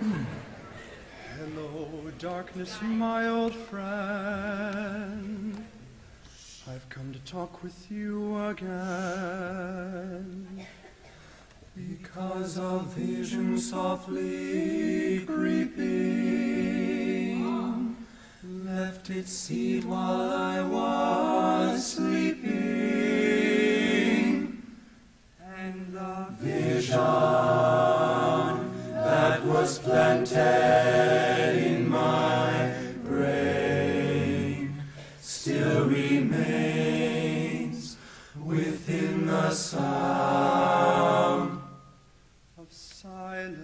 Hello, oh, darkness, my old friend. I've come to talk with you again. Because a vision softly creeping left its seed while I was sleeping. The sound of silence.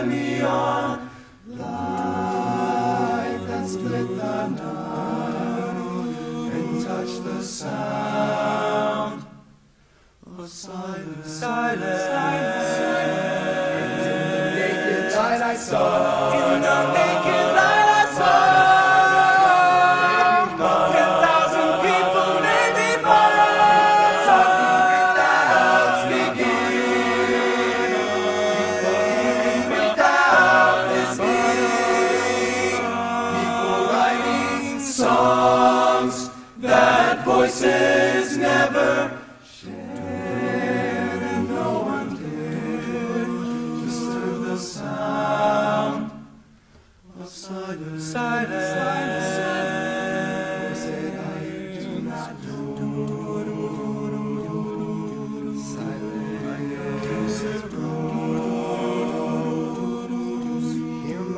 Of a neon light that split the night and the sound of silence. Silence. And in the naked.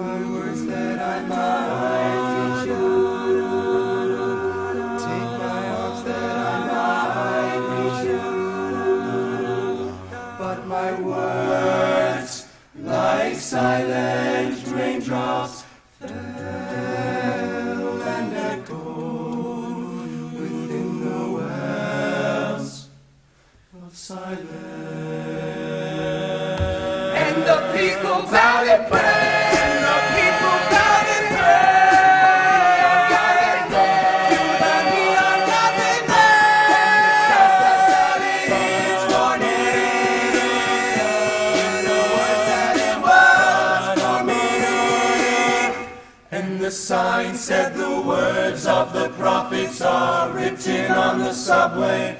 My words that i by you la la my of that i by you la la but my words, like silent raindrops, And the people bowed and prayed. Sign said the words of the prophets are written on the subway.